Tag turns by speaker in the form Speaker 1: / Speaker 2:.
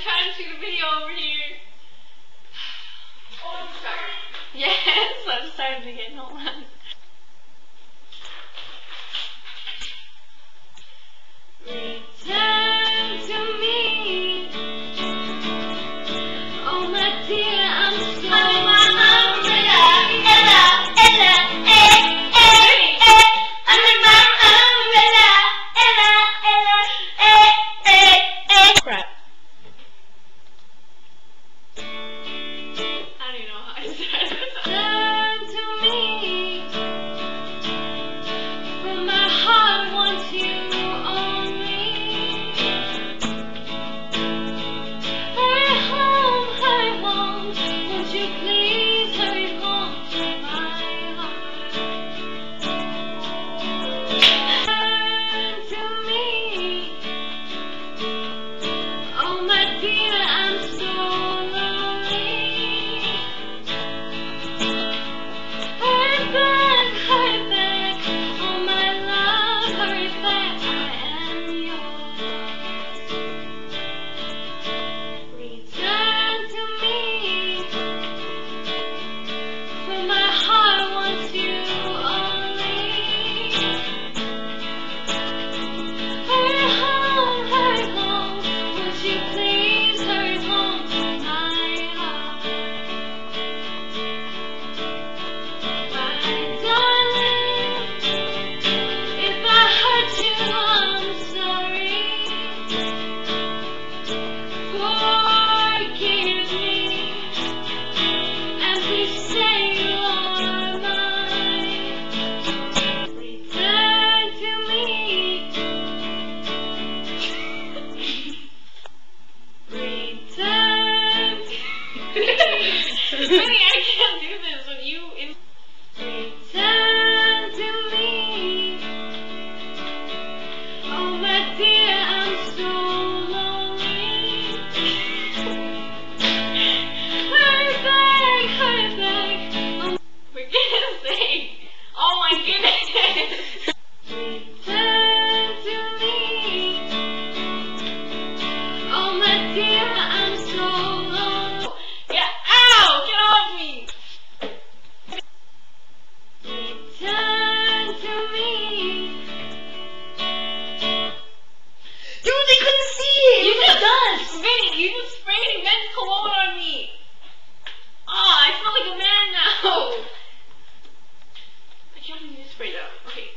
Speaker 1: I'm trying to
Speaker 2: shoot a video
Speaker 1: over
Speaker 2: here. Oh,
Speaker 1: I'm
Speaker 2: sorry.
Speaker 1: Yes, I'm starting funny, actually. Cologne on me. Ah, I smell like a man now. I can't even spray that. Okay.